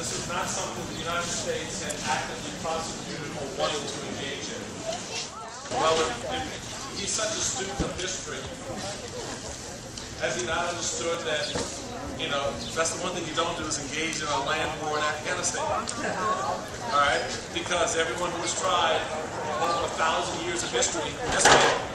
this is not something the United States had actively prosecuted or wanted to engage in. Well, if, if he's such a student of history, has he not understood that, you know, that's the one thing you don't do is engage in a land war in Afghanistan? All right? Because everyone who tried over a thousand years of history has failed.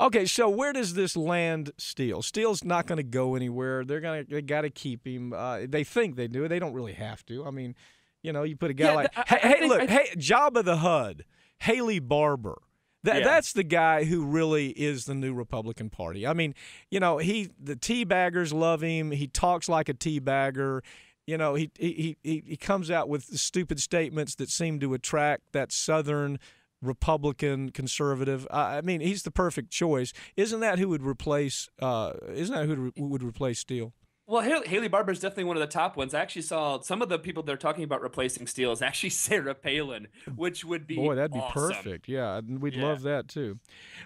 Okay, so where does this land Steele? Steele's not going to go anywhere. They're gonna they got to keep him. Uh, they think they do. They don't really have to. I mean, you know, you put a guy Yeah, like I- hey, I hey look, I- hey, Jabba the Hutt, Haley Barbour. That, Yeah. That's the guy who really is the new Republican Party. I mean, you know, he the teabaggers love him. He talks like a teabagger. You know, he he he he comes out with stupid statements that seem to attract that Southern Republican conservative. I I mean, he's the perfect choice. Isn't that who would replace? Uh, isn't that who would- would replace Steele? Well, Haley, Haley Barbour is definitely one of the top ones. I actually saw some of the people they're talking about replacing Steele is actually Sarah Palin, which would be Boy, that'd be awesome. perfect. Yeah, we'd Yeah. love that too.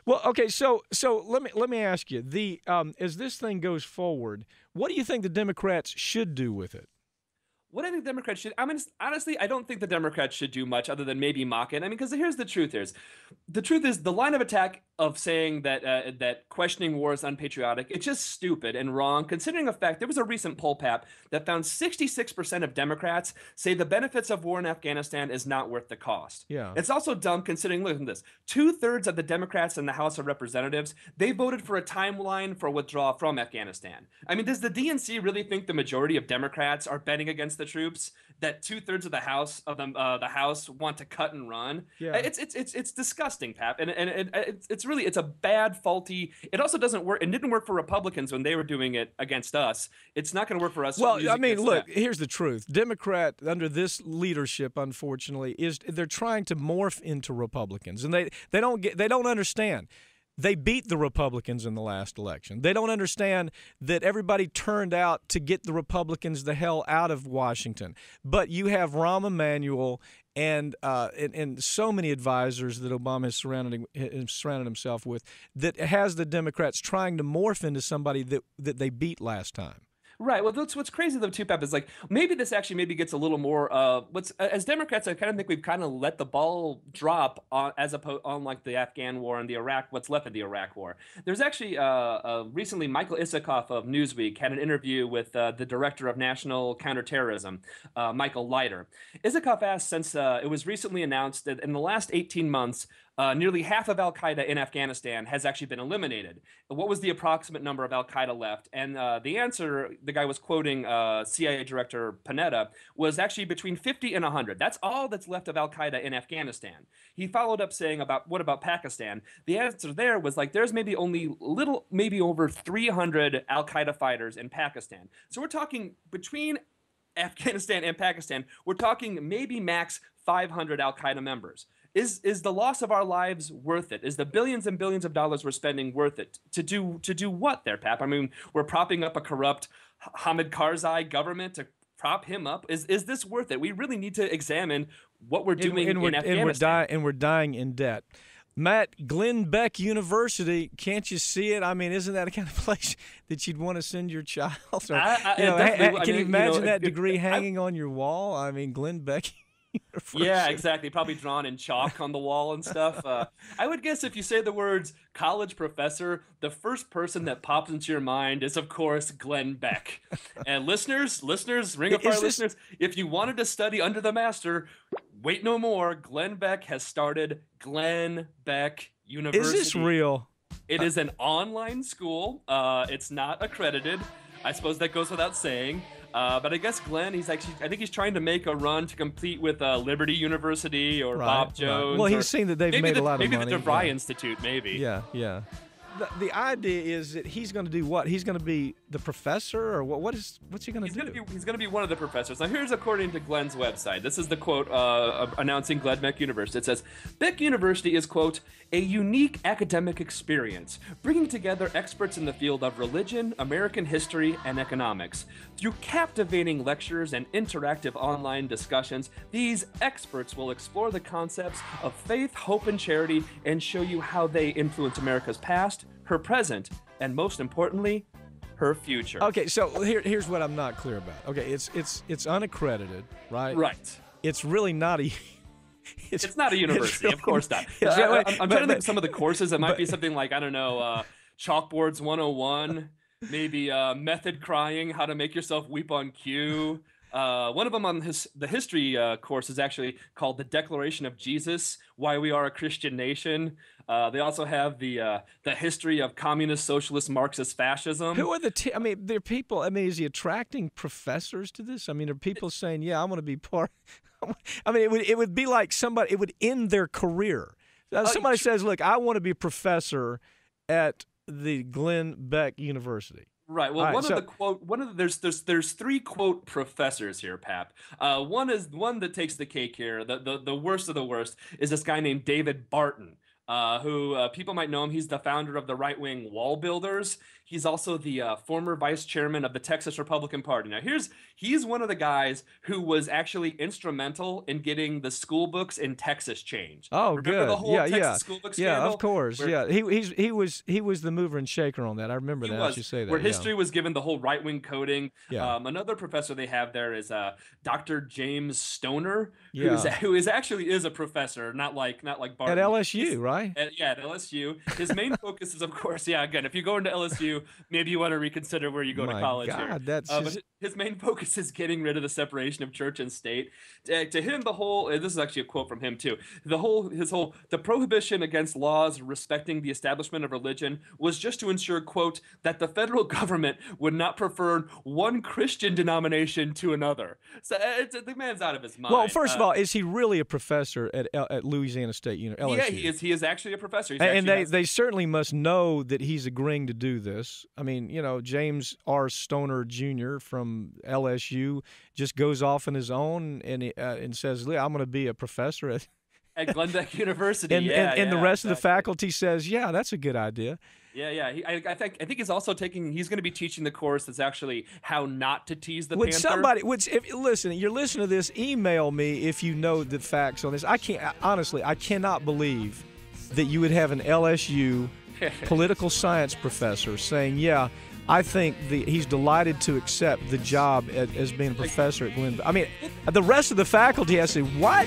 Well, okay, so so let me let me ask you the um, as this thing goes forward, what do you think the Democrats should do with it? What I think Democrats should, I mean, honestly, I don't think the Democrats should do much other than maybe mock it. I mean, because here's the truth: is the truth is the line of attack of saying that uh, that questioning war is unpatriotic. It's just stupid and wrong. Considering the fact there was a recent poll pap that found 66% of Democrats say the benefits of war in Afghanistan is not worth the cost. Yeah. It's also dumb considering, look at this two thirds of the Democrats in the House of Representatives, they voted for a timeline for withdrawal from Afghanistan. I mean, does the DNC really think the majority of Democrats are betting against the troops? That two thirds of the House of them, uh, the House want to cut and run. Yeah. It's it's it's it's disgusting, Pap, and and it, it's it's really it's a bad, faulty. It also doesn't work. It didn't work for Republicans when they were doing it against us. It's not going to work for us. Well, I mean, look, them. here's the truth. Democrat under this leadership, unfortunately, is they're trying to morph into Republicans, and they they don't get they don't understand. They beat the Republicans in the last election. They don't understand that everybody turned out to get the Republicans the hell out of Washington. But you have Rahm Emanuel and, uh, and and so many advisors that Obama has surrounded has surrounded himself with that has the Democrats trying to morph into somebody that that they beat last time. Right. Well, that's what's crazy though too, Pep, is like maybe this actually maybe gets a little more. Uh, what's as Democrats, I kind of think we've kind of let the ball drop on as opposed on like the Afghan war and the Iraq, what's left of the Iraq war. There's actually uh, uh recently Michael Isikoff of Newsweek had an interview with uh, the director of national counterterrorism, uh, Michael Leiter. Isikoff asked, since uh, it was recently announced that in the last 18 months. Uh, nearly half of Al Qaeda in Afghanistan has actually been eliminated. What was the approximate number of Al Qaeda left? And uh, the answer, the guy was quoting uh, CIA Director Panetta, was actually between 50 and 100. That's all that's left of Al Qaeda in Afghanistan. He followed up saying about what about Pakistan? The answer there was like there's maybe only a little, maybe over 300 Al Qaeda fighters in Pakistan. So we're talking between Afghanistan and Pakistan, we're talking maybe max 500 Al Qaeda members. Is is the loss of our lives worth it? Is the billions and billions of dollars we're spending worth it? To do to do what there, Pap? I mean, we're propping up a corrupt Hamid Karzai government to prop him up. Is is this worth it? We really need to examine what we're doing and, we're, in and we're Afghanistan. dying and we're dying in debt. Matt, Glenn Beck University, can't you see it? I mean, isn't that a kind of place that you'd want to send your child? Or, I- I- you know, definitely, I can you mean, you know, imagine that degree hanging on your wall? I mean, Glenn Beck. Yeah, exactly. Probably drawn in chalk on the wall and stuff. Uh, I would guess if you say the words college professor, the first person that pops into your mind is, of course, Glenn Beck. and listeners, listeners, Ring of Fire this- listeners, if you wanted to study under the master, wait no more. Glenn Beck has started Glenn Beck University. Is this real? It is an online school. Uh, it's not accredited. I suppose that goes without saying. Uh, but I guess Glenn, he's actually, I think he's trying to make a run to compete with uh, Liberty University or Right, Bob right. Jones. Well, or he's seen that they've made the, a lot of maybe money. the DeVry yeah. Institute, maybe. Yeah, yeah. The, the idea is that he's going to do what? He's going to be the professor, or what? What is? What's he going to do? gonna be he's gonna be one of the professors. Now here's according to Glenn's website. This is the quote uh, announcing Glenn Beck University. It says Beck University is quote a unique academic experience, bringing together experts in the field of religion, American history, and economics. Through captivating lectures and interactive online discussions, these experts will explore the concepts of faith, hope, and charity, and show you how they influence America's past, her present, and most importantly, her future. Okay, so here, here's what I'm not clear about. Okay, it's it's it's unaccredited, right? Right. It's really not a. It's, it's not a university, really, of course not. Uh, I, am but- trying to think some of the courses. It might but- be something like I don't know, uh, chalkboards 101, maybe uh, method crying, how to make yourself weep on cue. Uh, one of them on his, the history uh, course is actually called the Declaration of Jesus: Why We Are a Christian Nation. Uh, they also have the uh, the history of communist, socialist, Marxist fascism. Who are the? T- I mean, there are people. I mean, is he attracting professors to this? I mean, are people saying, "Yeah, I want to be part"? I mean, it would it would be like somebody. It would end their career. Uh, somebody tr- says, "Look, I want to be a professor at the Glenn Beck University." Right. Well, right, one so- of the quote, one of the, there's there's there's three quote professors here, Pap. Uh, one is one that takes the cake here. The the the worst of the worst is this guy named David Barton. Uh, who uh, people might know him. He's the founder of the right wing Wall Builders. He's also the uh, former vice chairman of the Texas Republican Party. Now, here's he's one of the guys who was actually instrumental in getting the school books in Texas changed. Oh, Remember good. the whole yeah, Texas yeah, school book yeah. Of course. Yeah, he he's he was he was the mover and shaker on that. I remember that. was, you say that. where yeah. history was given the whole right wing coding. Yeah. Um, another professor they have there is uh, Dr. James Stoner, who is Yeah. who is actually is a professor, not like not like at LSU, right? at- yeah, at LSU. His main focus is, of course, yeah. Again, if you go into LSU, maybe you want to reconsider where you go My to college. here. That's Uh, just- his main focus is getting rid of the separation of church and state. To, to him, the whole this is actually a quote from him too. The whole his whole the prohibition against laws respecting the establishment of religion was just to ensure, quote, that the federal government would not prefer one Christian denomination to another. So uh, it's, the man's out of his mind. Well, first of Uh, all, is he really a professor at at Louisiana State University? yeah, he is. He is actually a professor. He's And, and they they certainly must know that he's agreeing to do this. I mean, you know, James R. Stoner Jr. from LSU just goes off on his own and uh, and says, I'm going to be a professor." At, at University. and yeah, and, and the yeah, rest of the faculty says, "Yeah, that's a good idea." Yeah, yeah. He, I, I think I think he's also taking. He's going to be teaching the course that's actually how not to tease the Would panther. somebody? Would if listen? You're listening to this. Email me if you know the facts on this. I can't honestly. I cannot believe that you would have an LSU political science professor saying, "Yeah, I think the, he's delighted to accept the job at, as being a professor at Glenn." I mean, the rest of the faculty has to say, "What?"